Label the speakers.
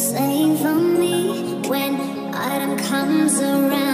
Speaker 1: same for me when autumn comes around.